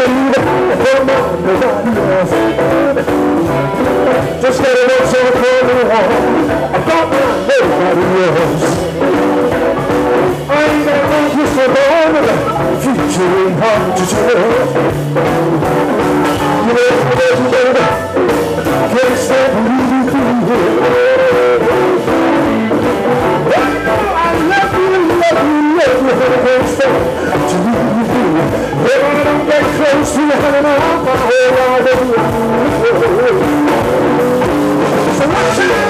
believe it, from nobody else. Just let it look so cold and. I don't want nobody else. I ain't gonna make you so long, future ain't hard to tell. You know, you you can't stop to you. I love you, love you, love you what you do. They get close to I'm. So?